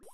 you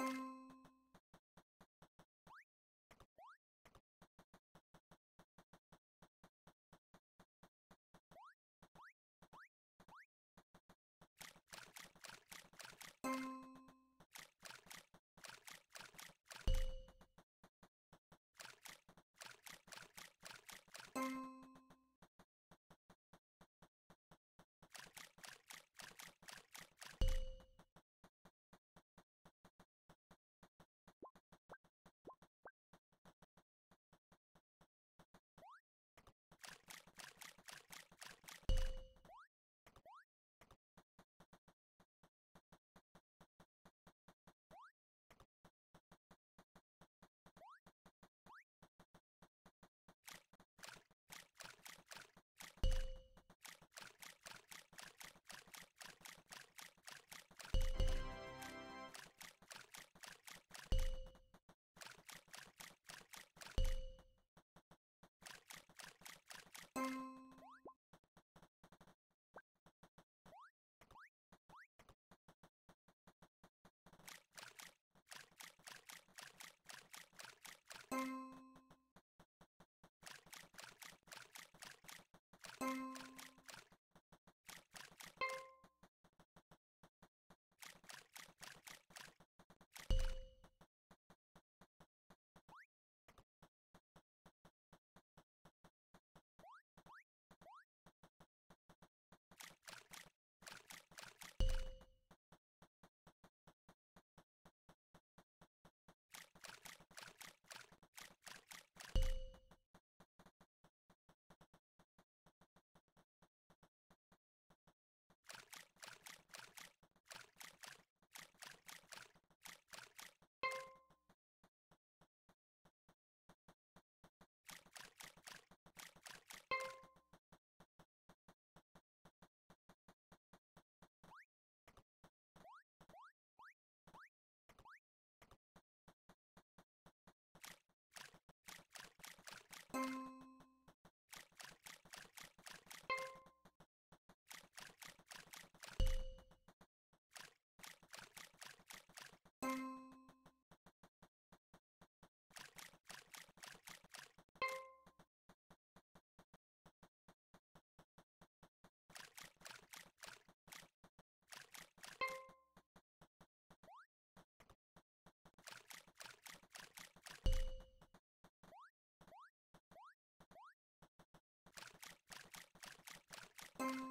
you Thank you You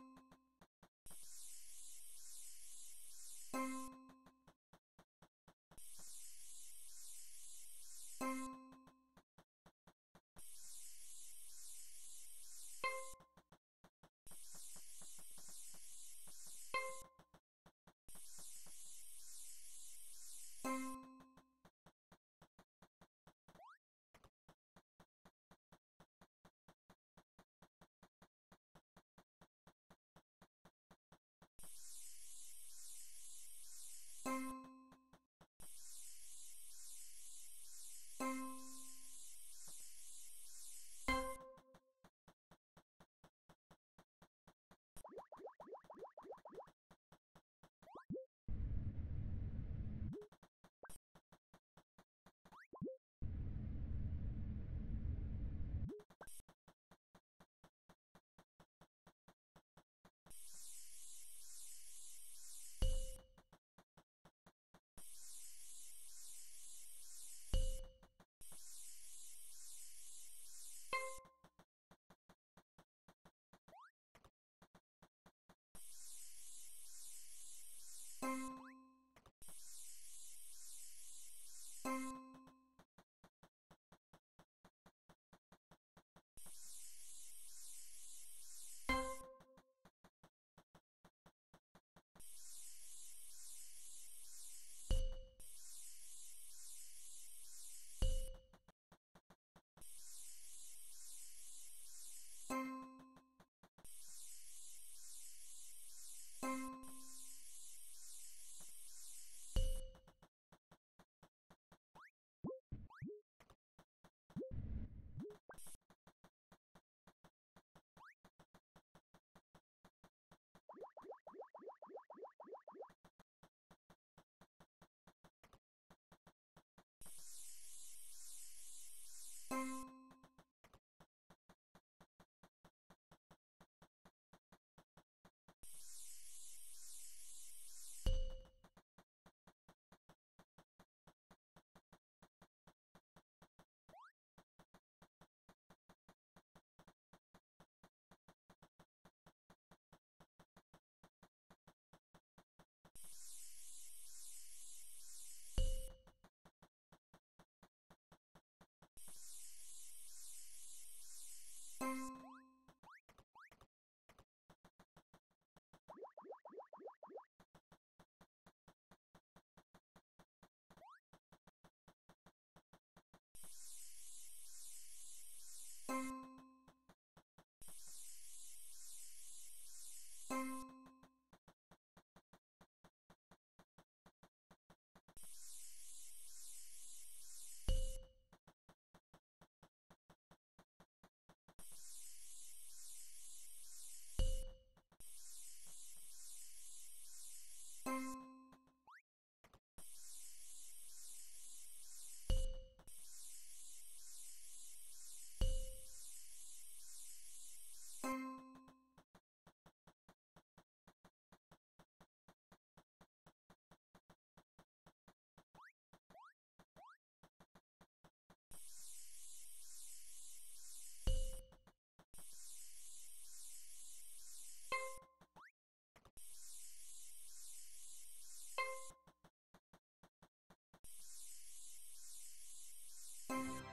Bye.